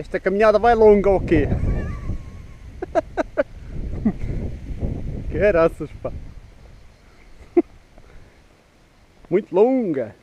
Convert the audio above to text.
Esta caminhada vai longa ou quê? Caraças, pá. Muito longa.